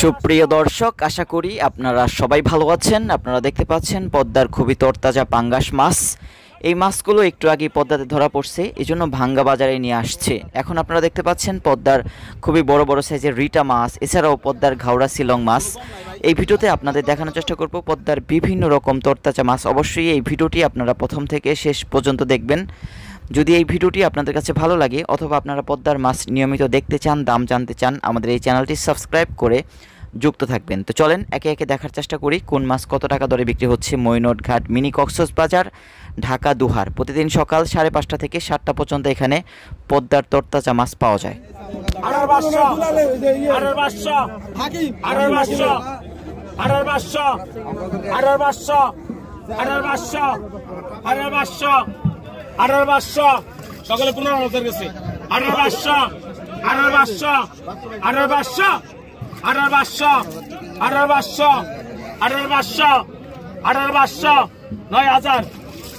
সুপ্রিয় দর্শক, আশা করি আপনারা সবাই ভালো আছেন। আপনারা দেখতে পাচ্ছেন পদ্মার খুবই তরতাজা পাঙ্গাস মাছ। এই মাছগুলো একটু আগে পদ্মাতে ধরা পড়ছে এই জন্য ভাঙ্গা বাজারে নিয়ে আসছে। এখন আপনারা দেখতে পাচ্ছেন পদ্মার খুবই বড় বড় সাইজের রিটা মাছ, এছাড়াও পদ্মার ঘাওড়া শিলং মাছ। এই ভিডিওতে আপনাদের দেখানোর চেষ্টা করব পদ্মার বিভিন্ন রকম তরতাজা মাছ। অবশ্যই এই ভিডিওটি আপনারা প্রথম থেকে শেষ পর্যন্ত দেখবেন। যদি এই ভিডিওটি আপনাদের কাছে ভালো লাগে অথবা আপনারা পদ্মার মাছ নিয়মিত দেখতে চান, দাম জানতে চান, আমাদের এই চ্যানেলটি সাবস্ক্রাইব করে যুক্ত থাকবেন। তো চলেন একে একে দেখার চেষ্টা করি কোন মাছ কত টাকা দরে বিক্রি হচ্ছে মৈনট ঘাট মিনি কক্সস বাজার, ঢাকা দুহার। প্রতিদিন সকাল সাড়ে পাঁচটা থেকে সাতটা পর্যন্ত এখানে পদ্মার তরতাজা মাছ পাওয়া যায়। আঠারো পাঁচশো। সকালে পনেরো হাজার গেছে আঠারো পাঁচশো আঠারো পাঁচশো আঠারো পাঁচশো আঠারো পাঁচশো আঠারো পাঁচশো আঠারো পাঁচশো আঠারো পাঁচশো, নয় হাজার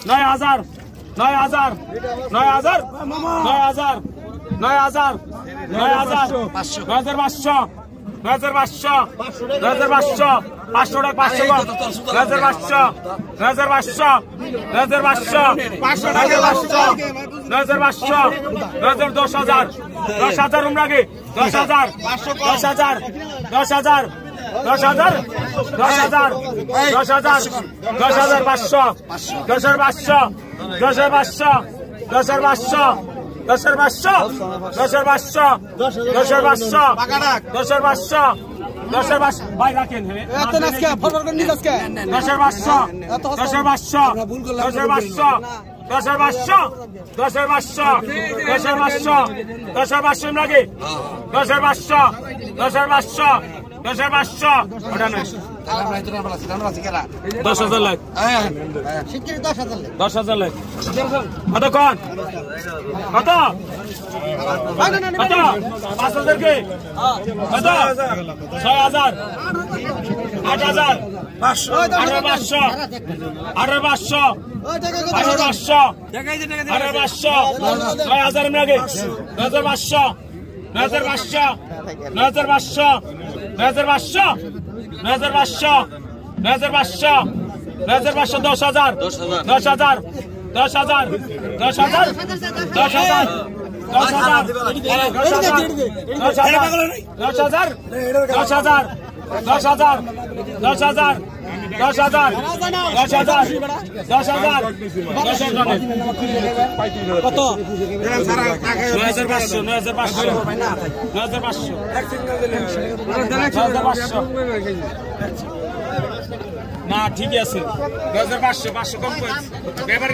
নয় হাজার নয় হাজার নয় হাজার নয় হাজার নয় হাজার নয় হাজার নয় হাজার পাঁচশো হাজার পাঁচশো হাজার পাঁচশো পাঁচশো টাকা পাঁচশো হাজার পাঁচশো হাজার পাঁচশো হাজার পাঁচশো হাজার পাঁচশো হাজার পাঁচশো হাজার দশ হাজার দশ হাজার উমরাগে দশ হাজার দশ হাজার দশ হাজার দশ হাজার দশ হাজার দশ হাজার দশ হাজার পাঁচশো দশ হাজার পাঁচশো দশ হাজার পাঁচশো দশ হাজার পাঁচশো দশের পাঁচশো দশের পাঁচশো দশের পাঁচশো দশের পাঁচশো দশের পাঁচশো ভাই রাখেন দশের পাঁচশো দশের পাঁচশো দশের পাঁচশো দশের পাঁচশো দশের পাঁচশো দশের পাঁচশো দশের পাঁচশো লাগে দশের পাঁচশো দশের পাঁচশো দশের পাঁচশো ওটা নয় দশ হাজার লাখ। দশ হাজার লাখ। কত? কন কত? কত? পাঁচ হাজার কে কত? ছয় হাজার। আট হাজার। আঠারো পাঁচশো। আঠারো পাঁচশো? আঠারো পাঁচশো। আঠারো পাঁচশো। নয় হাজার লাগে নয় হাজার পাঁচশো। নয় হাজার পাঁচশো। নয় হাজার পাঁচশো। নয় পাঁচশো। নয় হাজার পাঁচশো নয় হাজার পাঁচশো নয় হাজার পাঁচশো দশ হাজার দশ হাজার দশ হাজার দশ হাজার দশ হাজার দশ হাজার দশ হাজার দশ হাজার দশ হাজার দশ হাজার দশ হাজার দশ হাজার দশ হাজার দশ হাজার দশ হাজার কত? নয় হাজার পাঁচশো নয় হাজার পাঁচশো নয় হাজার পাঁচশো। নয় হাজার পাঁচশো। না ঠিকই আছে। পাঁচশো পাঁচশো কম করে। ব্যাপারে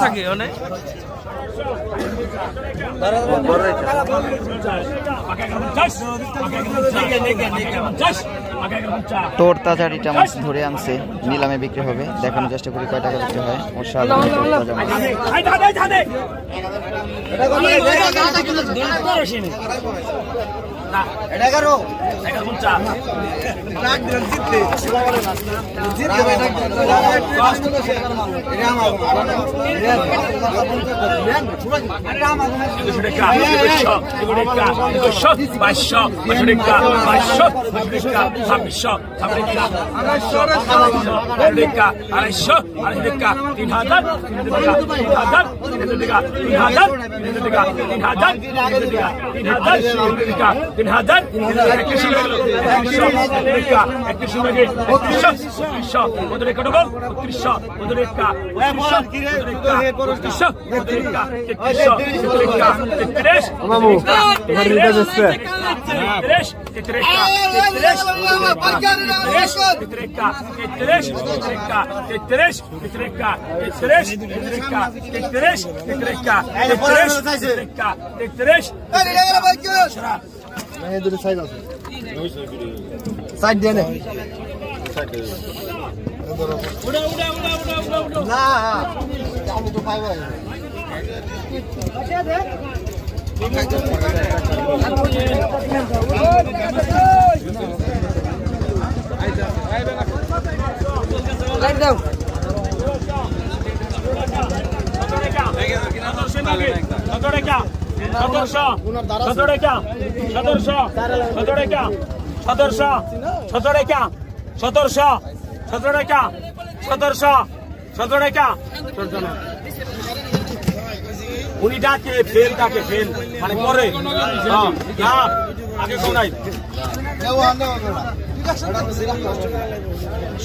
থাকে? অনেক। তরতাজা রিটা মাছ ধরে আনছে নিলামে বিক্রি হবে। দেখানোর চেষ্টা করি কয় টাকা বিক্রি হয় এগারো আড়াইশো আড়াইশো টাকা তিন হাজার তিন হাজার তিন হাজার তিন হাজার তিন হাজার তিন হাজার তিন হাজার তিন অসাধারণ তরতাজা মাছ এটা এগারো। এটা আমার। এটা এগারো ভাই কি? এই দুটো সাইজ আছে। সাইড দিয়ে নে। না আমি তো পাইবো না। লাইট দাও কত টাকা সতেরোশো সতেরো রেখা সতেরোশো সতেরো রেখা সতেরোশো সতেরো রেখা সতেরোশো সতেরো রেখা সতেরোশো সতেরো রেখা উনি ডাকে ফেল ডাকে ফেল মানে হ্যাঁ, না আগে কেউ নাই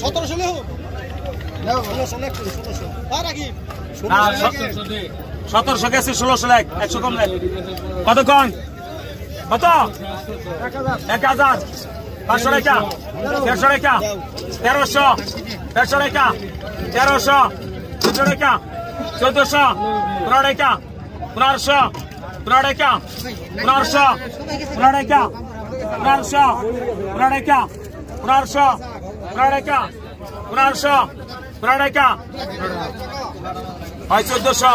সতেরোশো সতেরোশো গেছে, ষোলোশো লেখ, একশো কম লেখ কত কন? কত? এক হাজার। পাঁচশো রেখা দেড়শো রেখা তেরোশো। দেড়শো রেখা তেরোশো। চোদ্দ রেখা চোদ্দশো। পনেরো রেখা পনেরোশো। পনেরো রেখা পনেরোশো। পনেরো রেখা পনেরোশো। পনেরো রেখা পনেরোশো। পনেরো রেখা পনেরোশো। পনেরো রেখা হয় চোদ্দশো।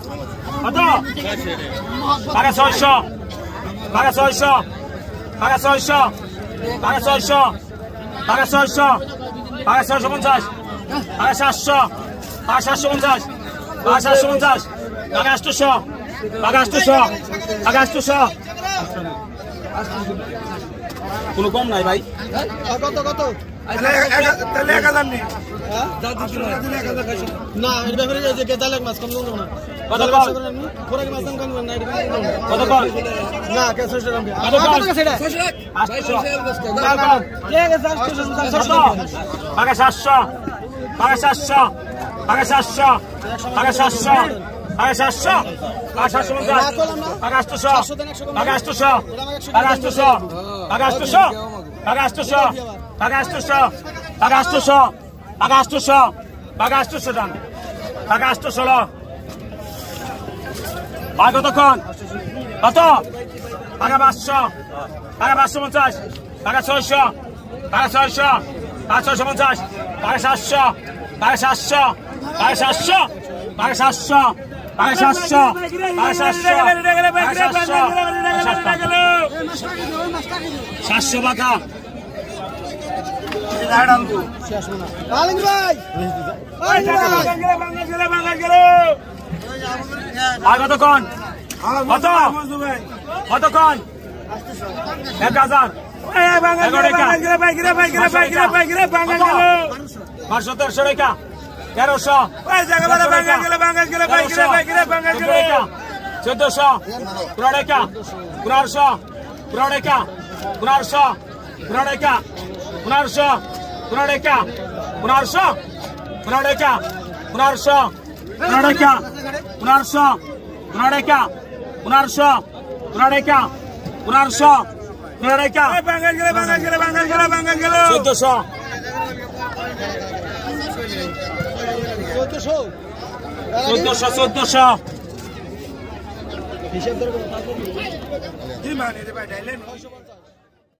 সাড়ে ছয়শো। সাড়ে ছয়শো। সাড়ে ছয়শো। সাড়ে ছয়শো। সাড়ে ছয়শো। সাড়ে ছয়শো পঞ্চাশ। সাড়ে সাতশো। সাড়ে সাতশো পঞ্চাশ। সাড়ে সাতশো পঞ্চাশ। সাড়ে আটশোশো সাড়ে আটশোশো সাড়ে আটশোশো কোনো কম নাই ভাই। কত কত? না। এর ব্যাপারে যে গেদালেক মাছ কম না। কত কল কোরাক মাছ কম কম না কত কল না কে সরছে রাম কে কত কল সেটা 700 কত কল কে 700 পাকা আষ্টশো পাকা আষ্টশো পাকা আষ্টশো পাকা আষ্টশো টান পাকা আষ্টশো ভাই কতক্ষণ? কত? পাকা পাঁচশো পাকা পাঁচশো পঞ্চাশ পাকা ছয়শো পাকা ছয়শো পাকা ছয়শো পঞ্চাশ পাকা সাতশো পাকা সাতশো পাকা সাতশো পাকা সাতশো পাকা সাতশো পাকা সাতশো পাকা সাতশো সাতশো। পাকা আর কতক্ষণ কত? কতক্ষণ এক হাজার। পাঁচশো তেরোশো রেখা তেরোশো। চোদ্দশো পুরো রেখা পনেরোশো পুরো রেখা পনেরোশো পনেরো টাকা পনেরোশো পনেরো টাকা পনেরোশো পনেরো টাকা পনেরোশো পনেরো টাকা পনেরোশো পনেরো টাকা পনেরোশো পনেরো টাকা চোদ্দশো। চোদ্দশো।